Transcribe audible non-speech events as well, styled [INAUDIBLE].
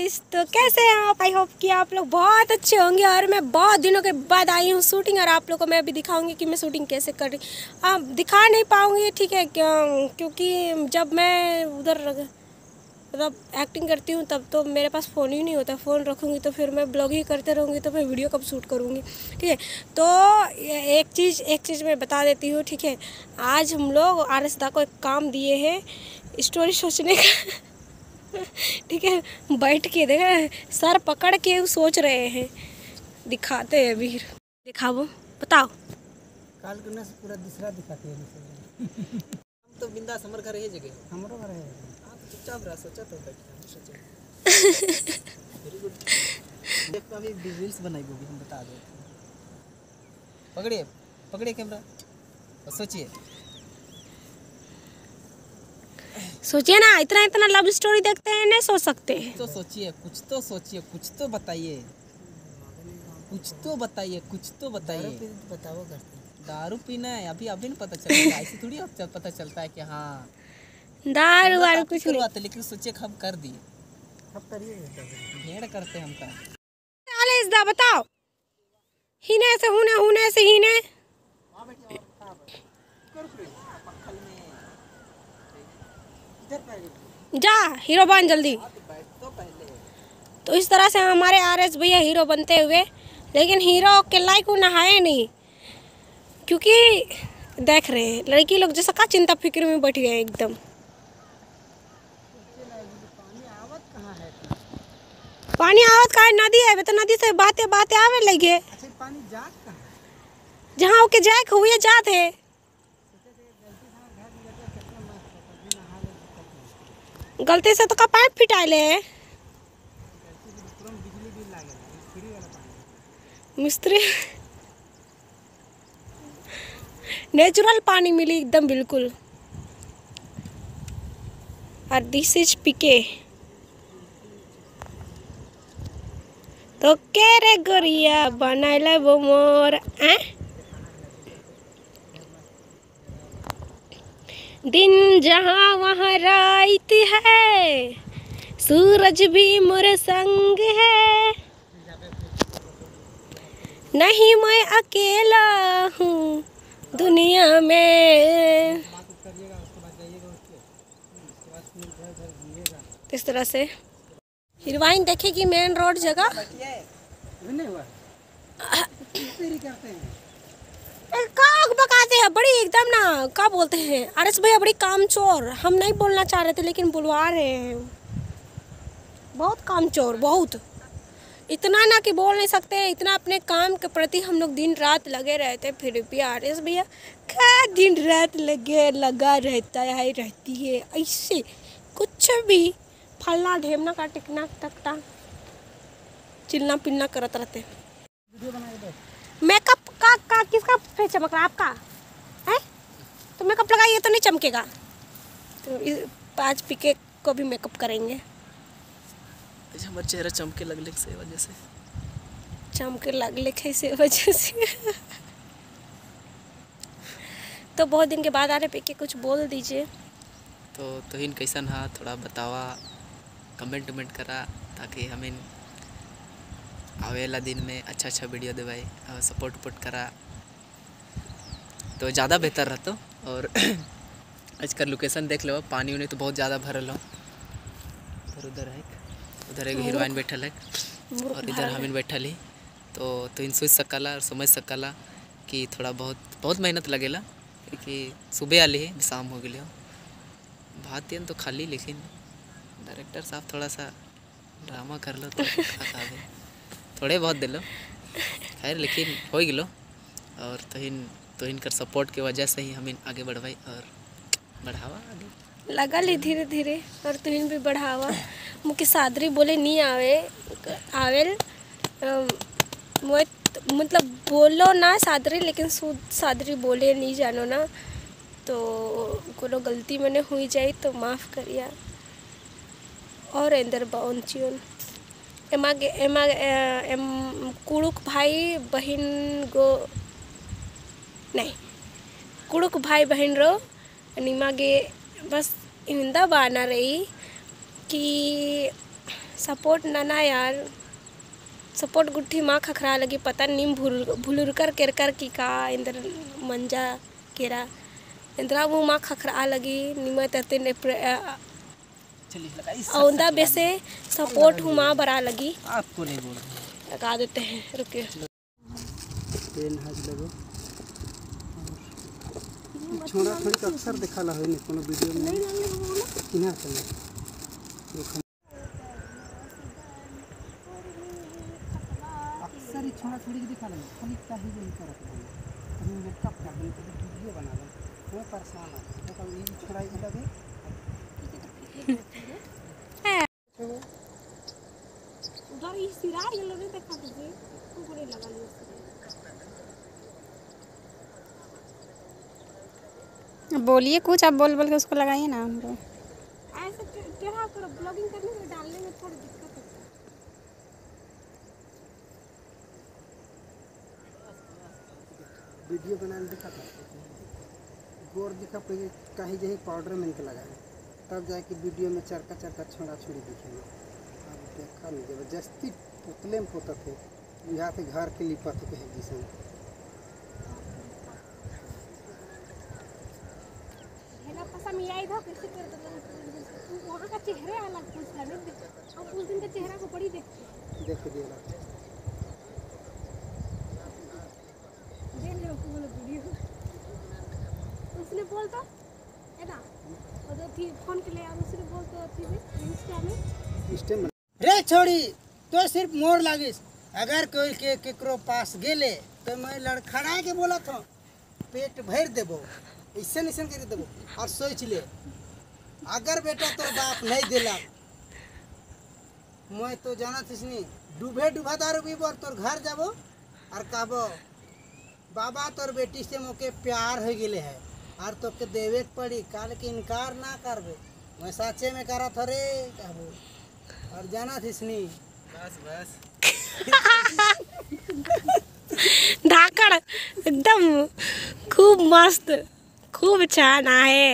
Guys तो कैसे हैं आप? आई होप कि आप लोग बहुत अच्छे होंगे और मैं बहुत दिनों के बाद आई हूँ शूटिंग और आप लोग को मैं अभी दिखाऊँगी कि मैं शूटिंग कैसे कर रही आप दिखा नहीं पाऊँगी, ठीक है, क्यों? क्योंकि जब मैं उधर मतलब एक्टिंग करती हूँ, तब तो मेरे पास फ़ोन ही नहीं होता। फ़ोन रखूँगी तो फिर मैं ब्लॉग ही करते रहूँगी तो मैं वीडियो कब शूट करूँगी, ठीक है? तो एक चीज़ एक चीज़ मैं बता देती हूँ, ठीक है? आज हम लोग आर को एक काम दिए हैं स्टोरी सोचने का। ठीक है बैठ के देख सर पकड़ के सोच रहे हैं। दिखाते हैं अभी दिखाओ बताओ। काल करने से पूरा दूसरा दिखाते हैं हम तो बिंदास हमर घर है जगह। हमरो घर है हाँ तो चुपचाप रह सोचा तो वेरी गुड [LAUGHS] देख अभी रील्स बनाएगो भी हम बता दो पकड़िए पकड़िए कैमरा और सोचिए। सोचिए ना इतना इतना लव स्टोरी देखते हैं नहीं सोच सकते हैं। तो सोचिए कुछ तो सोचिए कुछ तो बताइए। कुछ तो बताइए कुछ तो बताइए। बताओ करते दारू पीना है अभी अभी नहीं पता चलता। ऐसे थोड़ी अब चल- पता चलता है कि हाँ। दारू वारू कुछ नहीं। हैं, लेकिन सोचिए हम कर दिए। अब करिए भेड़ करते हम का चालीस दा बताओ। हिने से हुने हुने से हिने। जा हीरो बन जल्दी। तो इस तरह से हमारे आर एस भैया हीरो बनते हुए लेकिन हीरो के लायक वो नहाए नहीं क्योंकि देख रहे हैं लड़की लोग जैसा का चिंता फ़िक्र में बैठ गए एकदम। पानी आवत का है? नदी है तो नदी से बातें बातें आवे लगे अच्छा जहाँ ओके जाए हुए जात है। गलती से तो का पाइप फिटाइले है। मिस्त्री। नेचुरल पानी मिली एकदम बिल्कुल। और दिस इज़ पीके तो के रे गोरिया बनैले वो मोर आ? दिन जहाँ वहाँ रात है सूरज भी मोर संग है। नहीं मैं अकेला हूँ दुनिया में। इस तरह से? हीरोइन देखेगी मेन रोड जगह? [COUGHS] काग बकाते हैं बड़ी एकदम ना क्या बोलते हैं? अरे भैया बड़ी काम चोर हम नहीं बोलना चाह रहे थे लेकिन बुलवा रहे हैं। बहुत काम चोर बहुत। इतना ना कि बोल नहीं सकते इतना अपने काम के प्रति हम लोग दिन रात लगे रहते फिर भी आर एस भैया क्या दिन रात लगे लगा रहता है रहती है ऐसे कुछ भी। फलना ढेमना का टिकना टकटा चिलना पिलना करते रहते दो मेकअप का का किसका फेस चमक रहा आपका? है? तो मेकअप लगाइए तो नहीं चमकेगा। तो पाँच पीके को भी मेकअप करेंगे। अच्छा हमारा चेहरा चमके लगले से वजह से। चमके लगले कैसे वजह से। तो बहुत दिन के बाद आ रहे पीके कुछ बोल दीजिए। तो तोहिन कैसन हा? थोड़ा बतावा कमेंट उमेंट करा ताकि हमें आवेला दिन में अच्छा अच्छा वीडियो देवाई और सपोर्ट उपोर्ट करा। तो ज़्यादा बेहतर रहतो और [CLEARS THROAT] आजकल लोकेशन देख लो पानी उनी तो बहुत ज़्यादा भरल हो उधर उधर है उधर एक हीरोइन बैठल है और इधर भरल है। बैठल ही। तो तो इन सोच सकला और समझ सकला कि थोड़ा बहुत बहुत मेहनत लगेला क्योंकि सुबह आली है शाम हो गई हो। भात दियन तो खाली लेकिन डायरेक्टर साहब थोड़ा सा ड्रामा कर लो तो खावे थोड़े बहुत दिलो खैर, लेकिन हो गिलो और तोहिन तोहिन कर सपोर्ट के वजह से ही हमें आगे बढ़वाई और बढ़ावा आगे। लगल ही धीरे धीरे और तुहिन भी बढ़ावा। मुके सादरी बोले नहीं आवे, आवेल। मतलब बोलो ना सादरी, लेकिन सादरी बोले नहीं जानो ना। तो कोनो गलती मैंने हुई जाए तो माफ़ करिया। और अंदर पहुँचियोन एमा एमा कुड़ुक भाई बहन गो, नहीं कुड़ुक भाई बहन रो निमागे बस इंदा बाना रही कि सपोर्ट ना ना यार, सपोर्ट गुट्ठी माँ खखरा लगी, पता नहीं भूल, भूलुर कर, केर कर की का, इंदर मंजा केरा, इंदिरा वो माँ खखरा लगी, निमय तरते औंदा बेसे सपोर्ट हूँ माँ बरा लगी। आपको नहीं बोल लगा देते हैं रुकिए। पेन हज लगो। छोड़ा तो अक्सर देखा ला है कोनो वीडियो में। किना चले अक्सर ही छोड़ा के दिखा ला खाली काहे नहीं करत है कहीं मेकअप कर दे कभी वीडियो बना ले मैं परेशान है। तो ये छोड़ा ही लगे। बोलिए कुछ आप बोल बोल के उसको लगाइए ना हमको ऐसे टे- टेढ़ा करो ब्लॉगिंग करने में डालने में थोड़ी दिक्कत होता है। वीडियो बनाने दिखा था गोर दिखा कहीं जहीं पाउडर में के लगाए तब जाके वीडियो में चरका चरका छोड़ा छोड़ी दिखेगा अब देखा नहीं ज़बरदस्ती पुतले में पोता थे यहाँ से घर के लिपा थे कहीं जिसमें चेहरा अलग था नहीं देख- उस दिन का चेहरा को बड़ी देखते देख दिया देख ले उसको बोलो वीडियो उसने बोल तो है ना और जो थी फ़ोन के लिए और उसने बोल तो थी भी इंस्टा में स्टेम रे छोड़ी तो सिर्फ़ मोर लागिस। अगर कोई के केकरो पास गेले तो मैं लड़खड़ा के बोला था पेट भर देबो ऐसे ऐसे कर देबो, और सोच ले, अगर बेटा तो बाप नहीं दिला, मैं तो जाना थी डूबे डूबा दारू पीबो और तोर घर जाबो, और कहबो, बाबा तोर बेटी से मोके प्यार हो गए है, और तो के देवे पड़ी, काल के इनकार ना करबे। मैं साचे में करा था रे कहबो और जाना थी बस बस। [LAUGHS] धाकड़ एकदम खूब मस्त खूब छान आहे